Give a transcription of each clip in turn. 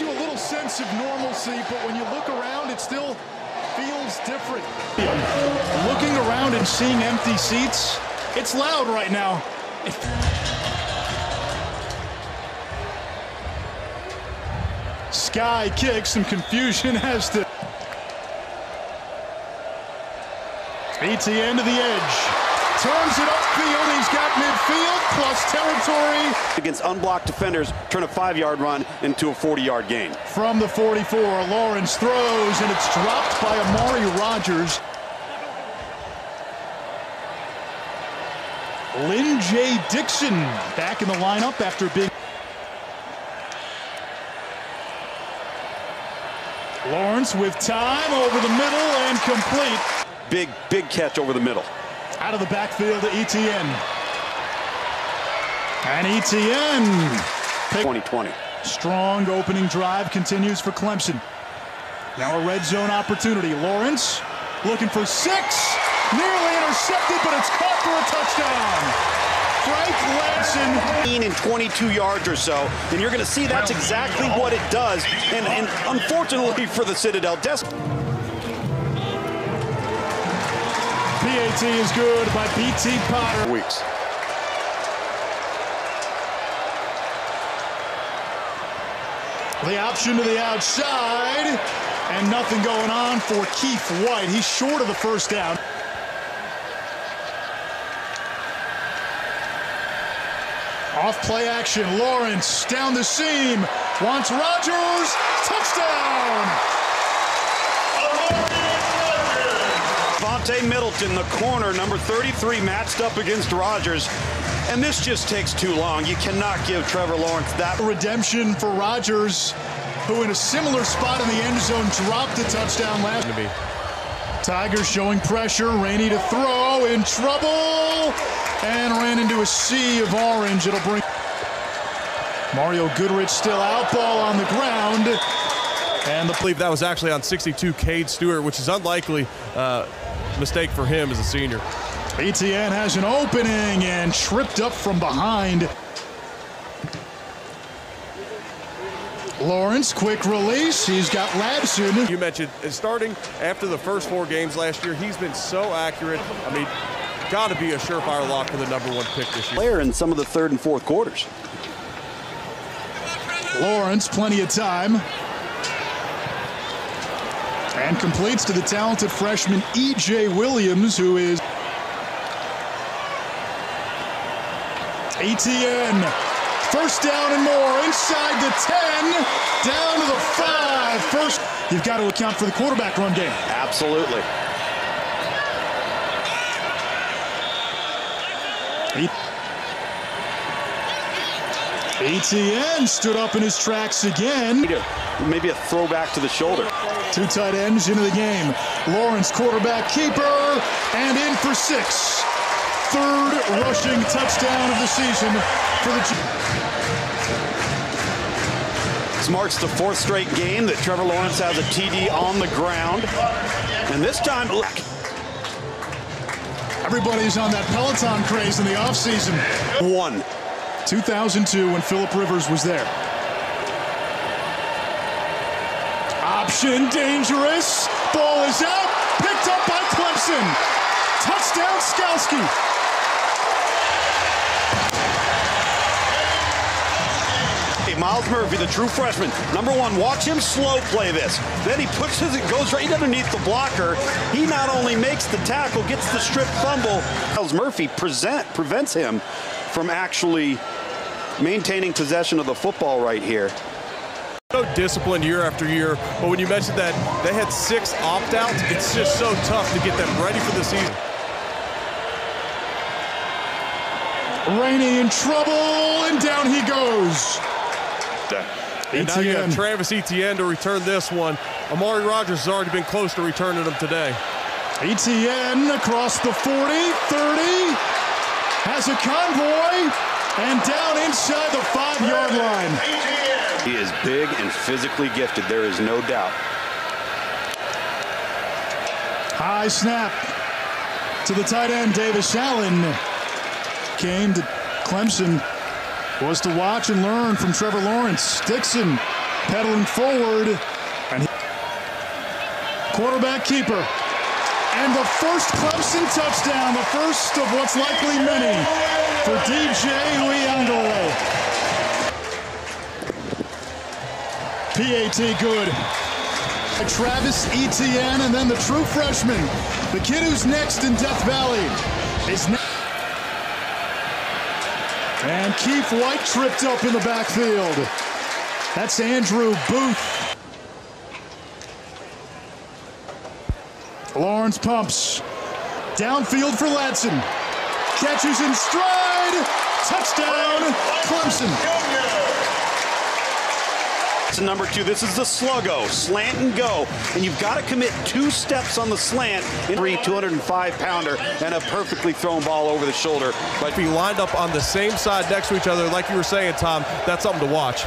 you a little sense of normalcy, but when you look around, it still feels different. Looking around and seeing empty seats, it's loud right now. Sky kicks, some confusion as to Etienne to the edge. Turns it upfield. He's got midfield plus territory. Against unblocked defenders, turn a five-yard run into a 40-yard gain. From the 44, Lawrence throws, and it's dropped by Amari Rogers. Lyn-J Dixon back in the lineup after being Lawrence with time over the middle and complete. Big, big catch over the middle. Out of the backfield to Etienne. And Etienne. 2020. Strong opening drive continues for Clemson. Now a red zone opportunity. Lawrence looking for six. Nearly intercepted, but it's caught for a touchdown. Frank Ladson. In 22 yards or so, and you're going to see that's exactly what it does. And, and unfortunately for the Citadel, Des PAT is good by BT Potter. Weeks. The option to the outside, and nothing going on for Keith White. He's short of the first down. Off play action, Lawrence down the seam, wants Rogers, touchdown! Vontae Middleton, the corner, number 33, matched up against Rogers. And this just takes too long. You cannot give Trevor Lawrence that. Redemption for Rogers, who in a similar spot in the end zone dropped a touchdown last. Tigers showing pressure, Rainey to throw, in trouble, and ran into a sea of orange. It'll bring Mario Goodrich still out, ball on the ground. And the I believe that was actually on 62 Cade Stewart, which is unlikely uh, mistake for him as a senior. Etienne has an opening and tripped up from behind. Lawrence, quick release. He's got Ladson. You mentioned uh, starting after the first four games last year, he's been so accurate. I mean, got to be a surefire lock for the number one pick this year. Player in some of the third and fourth quarters. Lawrence, plenty of time. And completes to the talented freshman E.J. Williams, who is Etienne. First down and more, inside the 10, down to the 5. First, you've got to account for the quarterback run game. Absolutely. Etienne stood up in his tracks again. Maybe a throwback to the shoulder. Two tight ends into the game. Lawrence, quarterback keeper, and in for six. Third rushing touchdown of the season for the. This marks the fourth straight game that Trevor Lawrence has a TD on the ground. And this time, look. Everybody's on that Peloton craze in the offseason. One. 2002 when Philip Rivers was there. Dangerous. Ball is out. Picked up by Clemson. Touchdown Skalski. Hey, Myles Murphy, the true freshman. Number one, watch him slow play this. Then he pushes it, goes right underneath the blocker. He not only makes the tackle, gets the strip fumble. Myles Murphy present, prevents him from actually maintaining possession of the football right here. So disciplined year after year, but when you mentioned that they had six opt-outs, it's just so tough to get them ready for the season. Rainey in trouble, and down he goes. And now you have Travis Etienne to return this one. Amari Rogers has already been close to returning them today. Etienne across the 40, 30, has a convoy, and down inside the five-yard line. He is big and physically gifted, there is no doubt. High snap to the tight end, Davis Allen. Came to Clemson was to watch and learn from Trevor Lawrence. Dixon pedaling forward. And quarterback keeper. And the first Clemson touchdown, the first of what's likely many for DJ Uiagalelei. PAT good. Travis Etienne, and then the true freshman, the kid who's next in Death Valley, is next. And Keith White tripped up in the backfield. That's Andrew Booth. Lawrence pumps. Downfield for Ladson. Catches in stride. Touchdown, Clemson. Oh, To number two, this is the sluggo, slant and go. And you've got to commit two steps on the slant. Three 205 pounder and a perfectly thrown ball over the shoulder. But if you lined up on the same side next to each other, like you were saying, Tom, that's something to watch.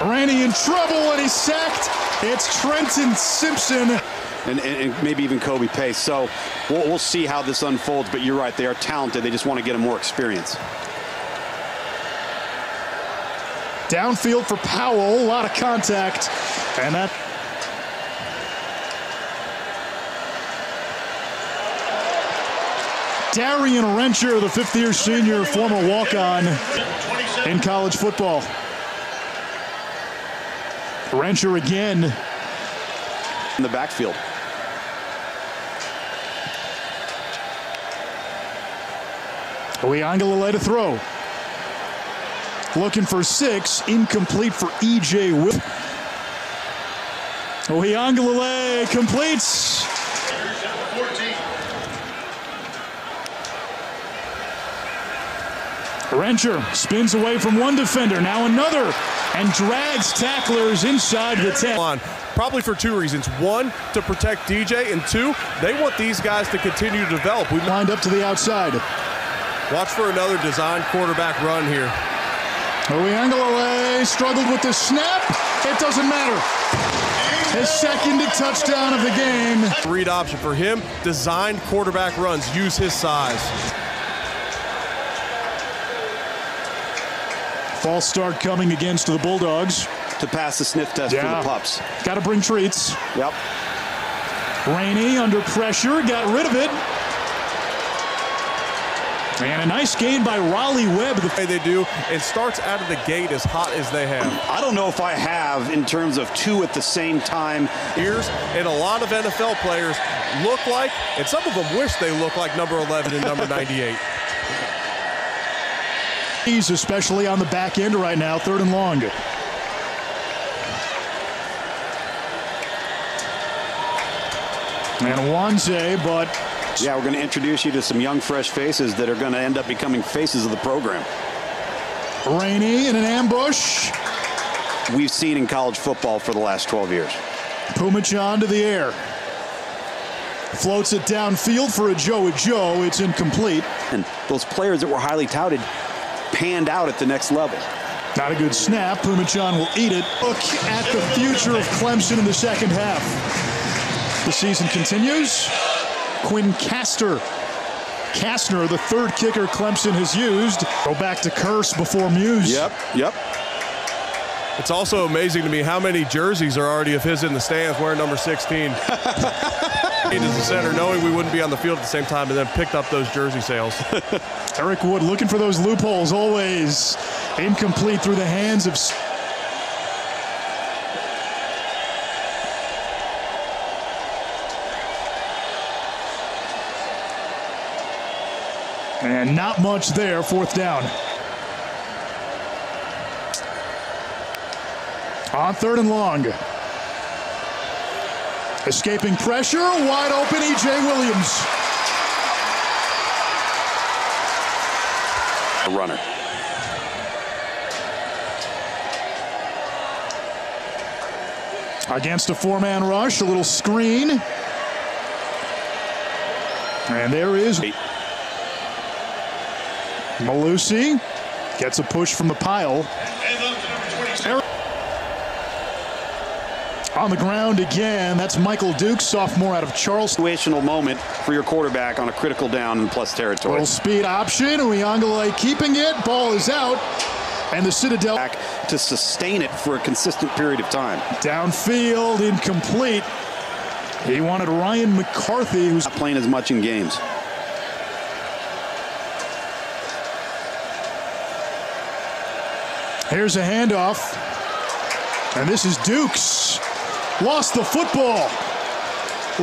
Randy in trouble and he's sacked. It's Trenton Simpson. And, and, and, maybe even Kobe Pace. So we'll, we'll see how this unfolds. But you're right, they are talented. They just want to get them more experience. Downfield for Powell, a lot of contact. And that. Darian Rencher, the fifth year senior, former walk on in college football. Rencher again. In the backfield. Uiagalelei to throw. Looking for six. Incomplete for E.J. Whip. Uiagalelei completes. Rencher spins away from one defender, now another, and drags tacklers inside the 10. Probably for two reasons. One, to protect DJ, and two, they want these guys to continue to develop. We lined up to the outside. Watch for another design quarterback run here. Uiagalelei struggled with the snap. It doesn't matter. His second touchdown of the game. Read option for him. Designed quarterback runs. Use his size. False start coming against the Bulldogs. To pass the sniff test yeah. for the pups. Got to bring treats. Yep. Rainey under pressure. Got rid of it. And a nice gain by Raleigh Webb. The way they do, it starts out of the gate as hot as they have. I don't know if I have in terms of two at the same time. Ears and a lot of NFL players look like, and some of them wish they look like number 11 and number 98. He's especially on the back end right now, third and long. And Wanze, but yeah, we're going to introduce you to some young, fresh faces that are going to end up becoming faces of the program. Rainey in an ambush. We've seen in college football for the last 12 years. Phommachanh to the air. Floats it downfield for a Joe Joe. It's incomplete. And those players that were highly touted panned out at the next level. Not a good snap. Phommachanh will eat it. Look at the future of Clemson in the second half. The season continues. Quinn Castor. Kastner, the third kicker Clemson has used. Go back to Curse before Muse. Yep, yep. It's also amazing to me how many jerseys are already of his in the stands wearing number 16. He is the center, knowing we wouldn't be on the field at the same time, and then picked up those jersey sales. Eric Wood looking for those loopholes always. Incomplete through the hands of And not much there, fourth down. On third and long. Escaping pressure, wide open, E.J. Williams. A runner. Against a four-man rush, a little screen. And there is... Eight. Mellusi gets a push from the pile. On the ground again. That's Michael Duke, sophomore out of Charleston. Situational moment for your quarterback on a critical down in plus territory. Little speed option. Uiagalelei keeping it. Ball is out. And the Citadel back to sustain it for a consistent period of time. downfield, incomplete. He wanted Ryan McCarthy, who's Not playing as much in games. Here's a handoff. And this is Dukes. Lost the football.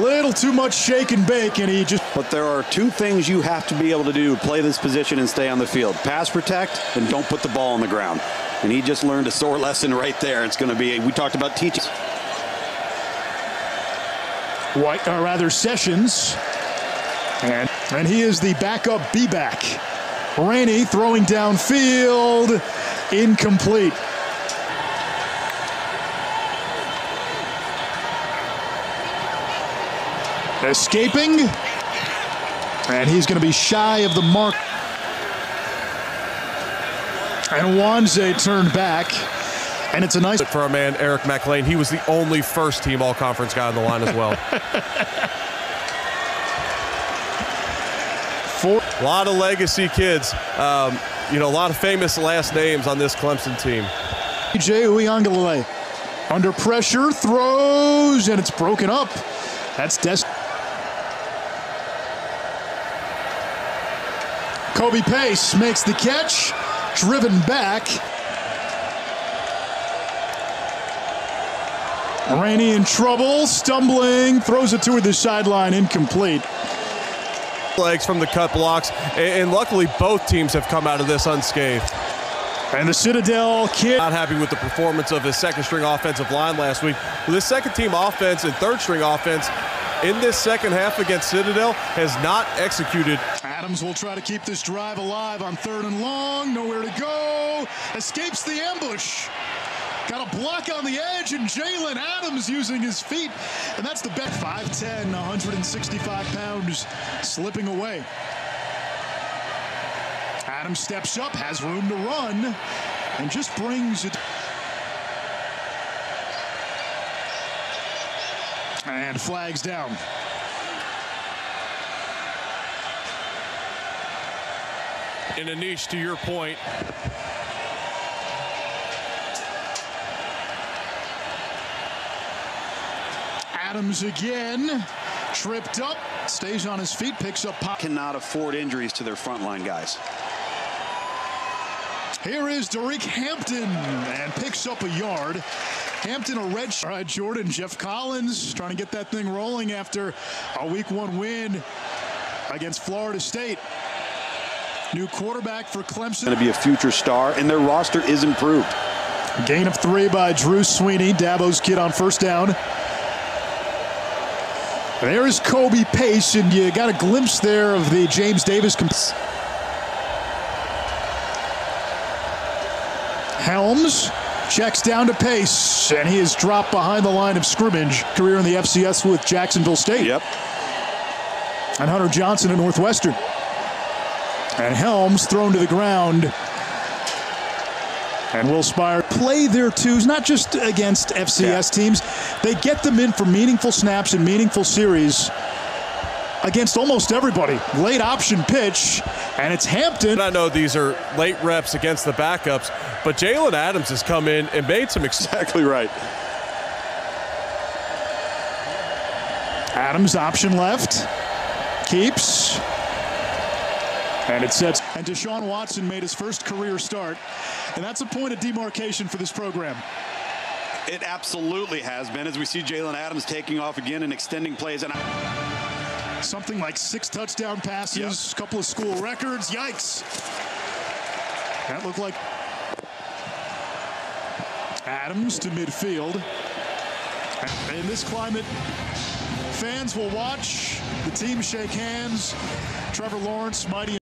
Little too much shake and bake, and he just But there are two things you have to be able to do to play this position and stay on the field. Pass protect and don't put the ball on the ground. And he just learned a sore lesson right there. It's going to be, we talked about teaching. White, or rather Sessions. And, and he is the backup B back. Rainey throwing downfield. Incomplete. Escaping. And he's going to be shy of the mark. And Wanze turned back. And it's a nice. For our man Eric McLean, he was the only first team all conference guy on the line as well. Four. a lot of legacy kids. Um, you know, a lot of famous last names on this Clemson team. Jay Uiagalelei under pressure, throws, and it's broken up. That's Des. Kobe Pace makes the catch, driven back. Rainey in trouble, stumbling, throws it to the sideline, incomplete. Legs from the cut blocks, and, luckily both teams have come out of this unscathed. And the Citadel kid. Not happy with the performance of his second string offensive line last week. This second team offense and third string offense in this second half against Citadel has not executed. Adams will try to keep this drive alive on third and long. Nowhere to go. Escapes the ambush. Got a block on the edge, and Jalen Adams using his feet. And that's the bet. 5'10, 165 pounds, slipping away. Adams steps up, has room to run, and just brings it. And flags down. In a niche, to your point, Adams again. Tripped up, stays on his feet, picks up pop. Cannot afford injuries to their frontline guys. Here is Derek Hampton and picks up a yard. Hampton a red shirt. All right, Jordan, Geoff Collins trying to get that thing rolling after a week one win against Florida State. New quarterback for Clemson. Going to be a future star, and their roster is improved. Gain of three by Drew Swinney, Dabo's kid on first down. There's Kobe Pace, and you got a glimpse there of the James Davis. Comp- Helms checks down to Pace, and he is dropped behind the line of scrimmage. Career in the FCS with Jacksonville State. Yep. And Hunter Johnson at Northwestern. And Helms thrown to the ground. And Will Spire play their twos, not just against FCS Yeah. teams. They get them in for meaningful snaps and meaningful series against almost everybody. Late option pitch, and it's Hampton. and I know these are late reps against the backups, but Jalen Adams has come in and made some ex- Exactly right. Adams option left. Keeps. And it sets. And Deshaun Watson made his first career start. And that's a point of demarcation for this program. It absolutely has been as we see Jalen Adams taking off again and extending plays. And Something like six touchdown passes, a couple of school records. Yikes. That looked like Adams to midfield. In this climate, fans will watch the team shake hands. Trevor Lawrence, mighty.